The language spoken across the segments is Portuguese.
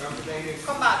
Kom bare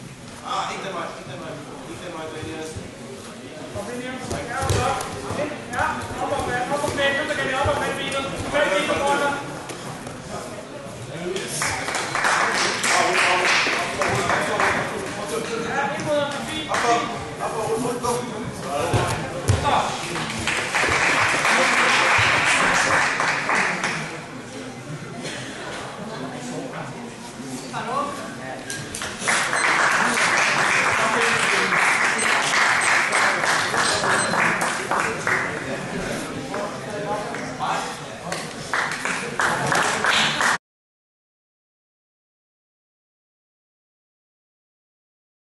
Ah, ikke den vej, ikke